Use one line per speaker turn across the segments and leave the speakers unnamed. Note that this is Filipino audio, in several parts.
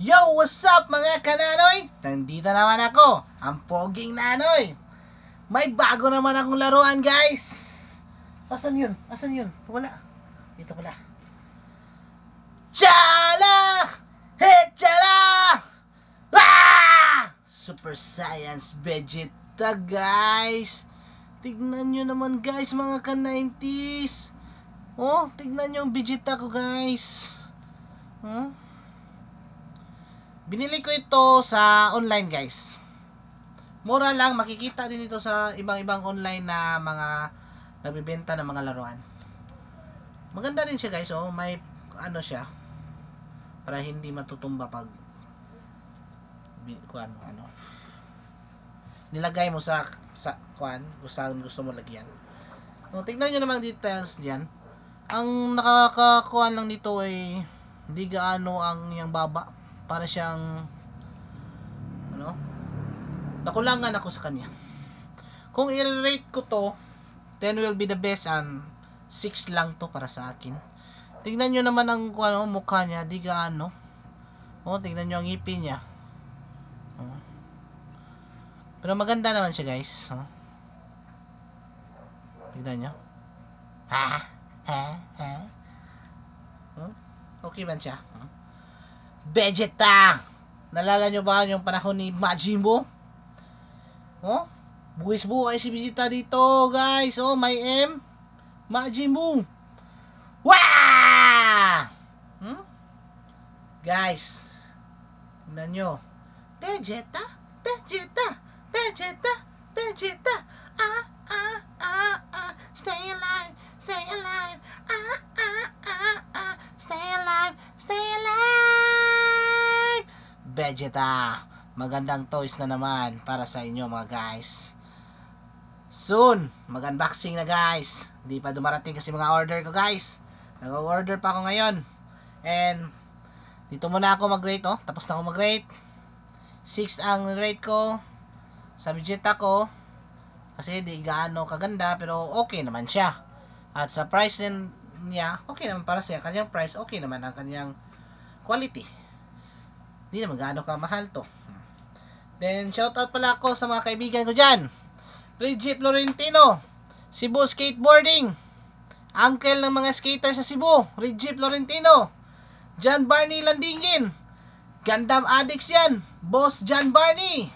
Yo, what's up mga kananoy? Nandito naman ako, ang poging nanoy. May bago naman akong laruan, guys. Asan yun? Asan yun? Wala. Dito pala. Chala! Hey, chala! Ah! Super Science Vegeta, guys. Tignan nyo naman, guys, mga ka-90s. Oh, tignan nyo ang Vegeta ko, guys. Hmm? Binili ko ito sa online guys. Mura lang, makikita din ito sa ibang-ibang online na mga nagbibenta ng mga laruan. Maganda din siya guys, oh, may ano siya para hindi matutumba pag kuan ano. Nilagay mo sa sa kuan, saan gusto mo lagyan. Oh, tingnan niyo naman details diyan. Ang nakakakuan lang dito ay hindi gaano ang yung baba para siyang ano? Nakulangan ako sa kanya. Kung i-rate ko to 10 will be the best and 6 lang to para sa akin. Tingnan nyo naman ang ano, mukha niya di gaano. Oh, tingnan nyo ang ngipin niya. Oh. pero maganda naman siya guys. Oh. tingnan nyo. Ha? Ha? Ha? Oh. okay ba siya. Oh. Vegeta! Nalala nyo ba yung panahon ni Majin Buu? Oh? Buwis buhay si Vegeta dito, guys. Oh, may M. Majin Buu. Wah! Hmm? Guys, tignan nyo. Vegeta, Vegeta, Vegeta, Vegeta. Vegeta, magandang toys na naman para sa inyo mga guys. Soon, mag-unboxing na guys. Hindi pa dumarating kasi mga order ko guys. Nag-order pa ako ngayon. And, dito muna ako mag-rate oh. Tapos na ako mag-rate. 6 ang rate ko. Sa Vegeta ko. Kasi di gaano kaganda pero okay naman siya. At sa price din niya, okay naman para sa kanyang price, okay naman ang kanyang quality. Di naman gaano ka mahal to. Then, shoutout pala ako sa mga kaibigan ko dyan. Reggie Florentino, Cebu Skateboarding, Uncle ng mga skater sa Cebu, Reggie Florentino, John Barney Landingin, Gundam Addicts yan, Boss John Barney,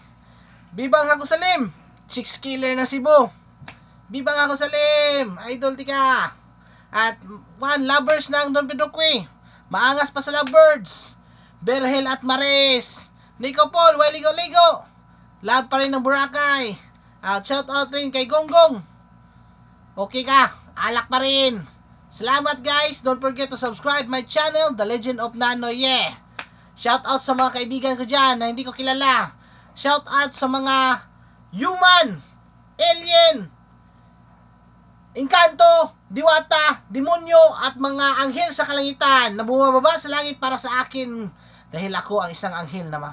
Bibang Ako Salim, Chicks Killer ng Cebu, Bibang Ako Salim, Idol Tika, at one lovers ng Don Pedro Cue, Maangas pa sa Lovebirds, Berhel at Mares, Nico Paul, Wiligo Ligo, Love pa rin ng Boracay, at shout out rin kay Gonggong, Okay ka, alak pa rin. Salamat guys. Don't forget to subscribe my channel, The Legend of Nano. Yeah. Shout out sa mga kaibigan ko dyan na hindi ko kilala. Shout out sa mga human, alien, engkanto, diwata, demonyo, at mga anghel sa kalangitan na bumababa sa langit para sa akin dahil ako ang isang anghel na, ma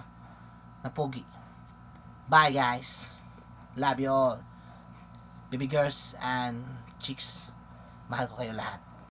na pogi. Bye guys. Love you all baby girls and chicks. Mahal ko kayo lahat.